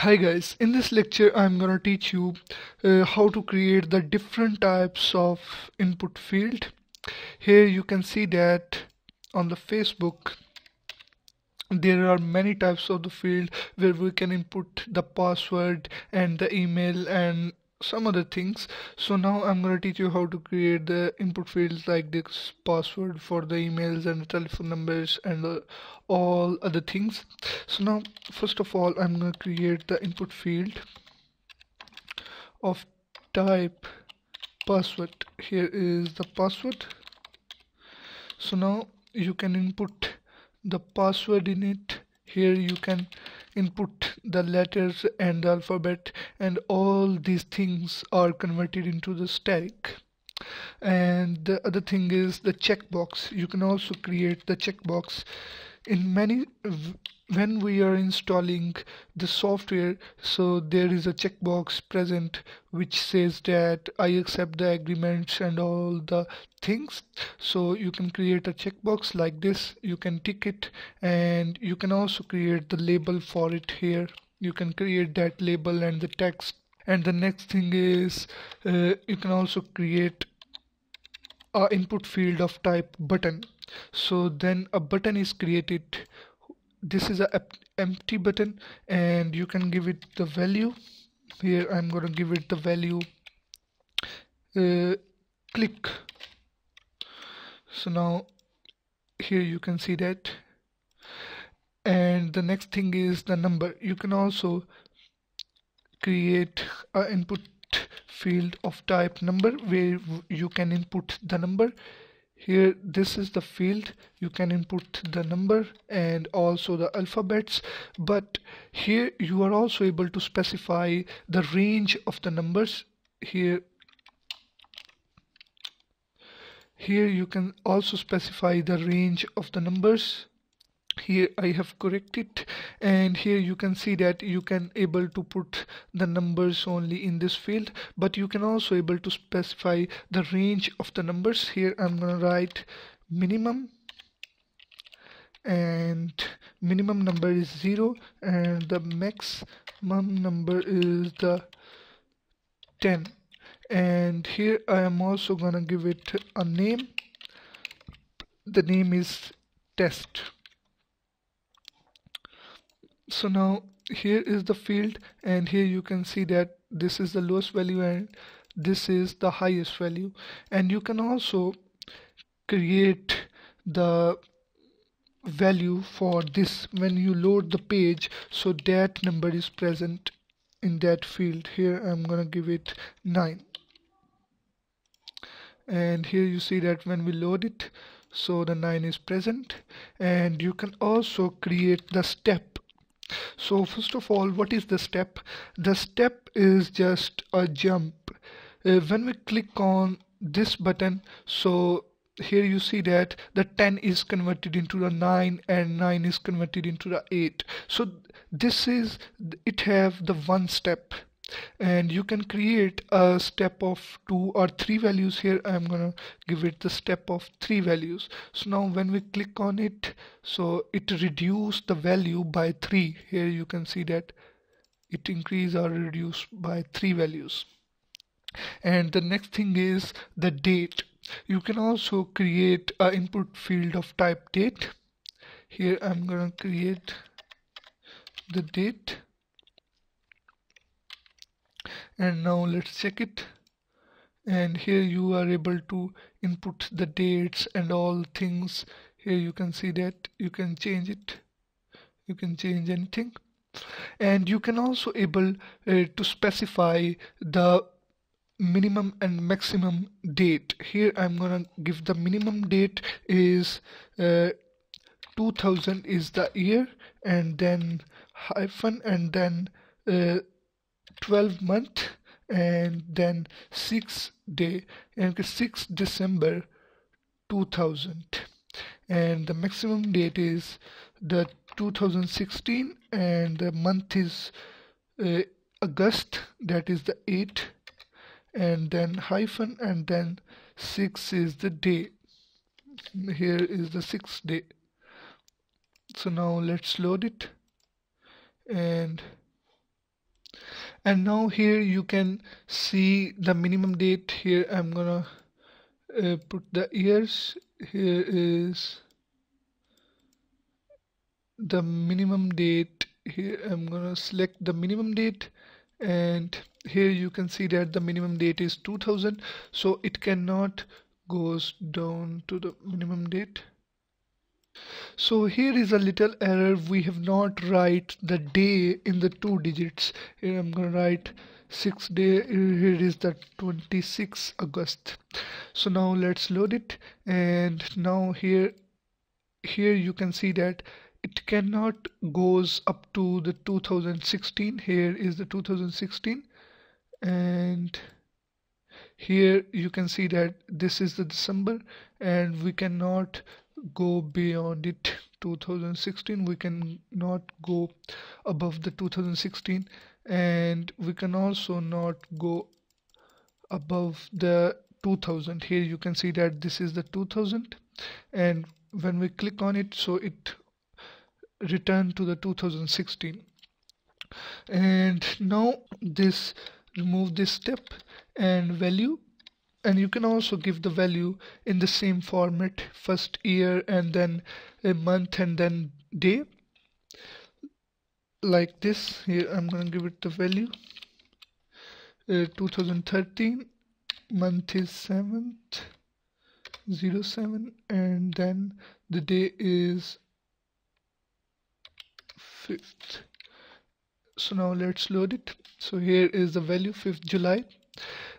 Hi guys, in this lecture I'm gonna teach you uh, how to create the different types of input field. Here you can see that on the Facebook there are many types of the field where we can input the password and the email and some other things. So now I'm going to teach you how to create the input fields like this password for the emails and the telephone numbers and the, all other things. So now first of all I'm to create the input field of type password. Here is the password. So now you can input the password in it. Here you can input the letters and the alphabet and all these things are converted into the static. And the other thing is the checkbox. You can also create the checkbox in many when we are installing the software so there is a checkbox present which says that I accept the agreements and all the things. So you can create a checkbox like this. You can tick it and you can also create the label for it here. You can create that label and the text. And the next thing is uh, you can also create a input field of type button. So then a button is created this is a empty button and you can give it the value. Here I'm gonna give it the value uh, click. So now here you can see that. And the next thing is the number. You can also create a input field of type number where you can input the number here this is the field. You can input the number and also the alphabets. But here you are also able to specify the range of the numbers. Here here you can also specify the range of the numbers here I have corrected and here you can see that you can able to put the numbers only in this field but you can also able to specify the range of the numbers. Here I'm gonna write minimum and minimum number is 0 and the maximum number is the 10 and here I am also gonna give it a name. The name is test so now here is the field and here you can see that this is the lowest value and this is the highest value. And you can also create the value for this. When you load the page so that number is present in that field. Here I'm gonna give it 9 and here you see that when we load it so the 9 is present. And you can also create the step so first of all what is the step? The step is just a jump. Uh, when we click on this button so here you see that the 10 is converted into the 9 and 9 is converted into the 8 so this is it have the one step and you can create a step of two or three values here. I'm gonna give it the step of three values. So now when we click on it so it reduce the value by three. Here you can see that it increase or reduce by three values. And the next thing is the date. You can also create a input field of type date. Here I'm gonna create the date and now let's check it. And here you are able to input the dates and all things. Here you can see that you can change it. You can change anything. And you can also able uh, to specify the minimum and maximum date. Here I'm gonna give the minimum date is uh, 2000 is the year and then hyphen and then uh, 12 month and then 6 day and 6 December 2000 and the maximum date is the 2016 and the month is uh, August that is the 8 and then hyphen and then 6 is the day. Here is the sixth day. So now let's load it and and now here you can see the minimum date. Here I'm gonna uh, put the years. Here is the minimum date. Here I'm gonna select the minimum date. And here you can see that the minimum date is 2000 so it cannot goes down to the minimum date so here is a little error. We have not write the day in the two digits. Here I'm gonna write 6 day. Here is the 26 August. So now let's load it. And now here here you can see that it cannot goes up to the 2016 here is the 2016 and here you can see that this is the December. And we cannot go beyond it 2016 we can not go above the 2016 and we can also not go above the 2000 here you can see that this is the 2000 and when we click on it so it return to the 2016 and now this remove this step and value and you can also give the value in the same format first year and then a month and then day. Like this here I'm gonna give it the value. Uh, 2013 month is 7th 07 and then the day is 5th so now let's load it. So here is the value 5th July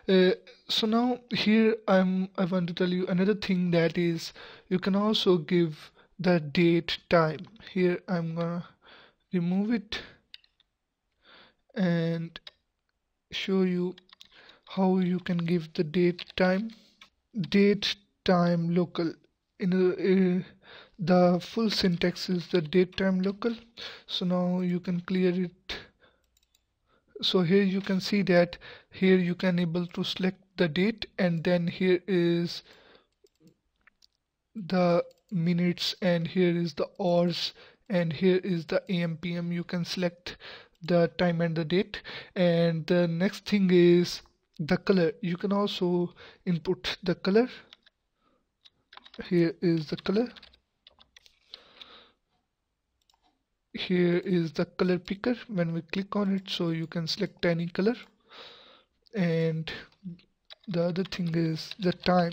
uh, so now here I'm I want to tell you another thing that is you can also give the date time. Here I'm gonna remove it and show you how you can give the date time. Date time local. In uh, the full syntax is the date time local. So now you can clear it so here you can see that here you can able to select the date and then here is the minutes and here is the hours and here is the am pm you can select the time and the date. And the next thing is the color. You can also input the color. Here is the color here is the color picker. When we click on it so you can select any color. And the other thing is the time.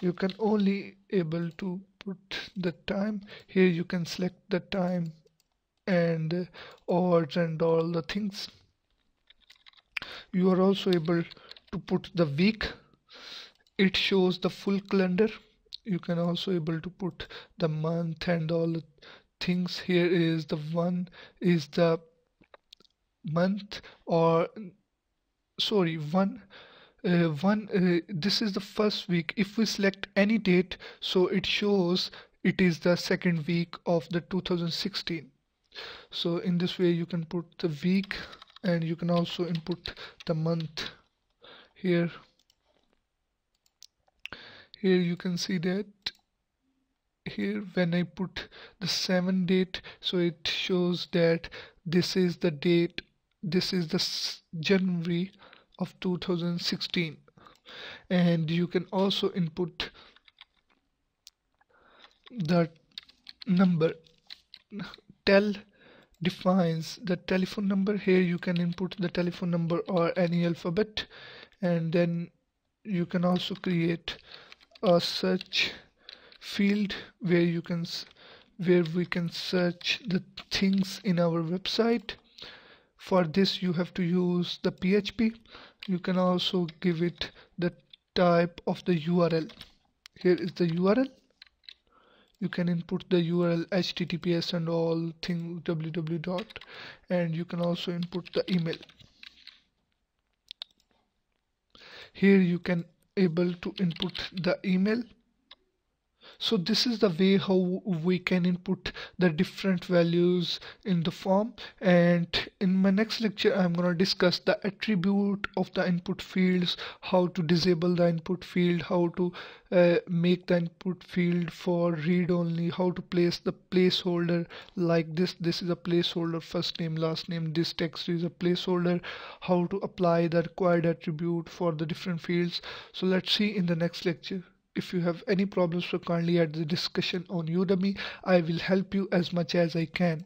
You can only able to put the time. Here you can select the time and odds and all the things. You are also able to put the week. It shows the full calendar. You can also able to put the month and all things here is the one is the month or sorry one uh, one uh, this is the first week. If we select any date so it shows it is the second week of the 2016 so in this way you can put the week and you can also input the month here. Here you can see that here when I put the 7 date so it shows that this is the date this is the January of 2016 and you can also input the number. Tel defines the telephone number. Here you can input the telephone number or any alphabet. And then you can also create a search field where you can where we can search the things in our website. For this you have to use the PHP you can also give it the type of the URL here is the URL you can input the URL https and all thing www dot and you can also input the email. Here you can able to input the email so this is the way how we can input the different values in the form. And in my next lecture I'm gonna discuss the attribute of the input fields how to disable the input field how to uh, make the input field for read only how to place the placeholder like this. This is a placeholder first name last name. This text is a placeholder. How to apply the required attribute for the different fields. So let's see in the next lecture if you have any problems so kindly add the discussion on udemy. I will help you as much as i can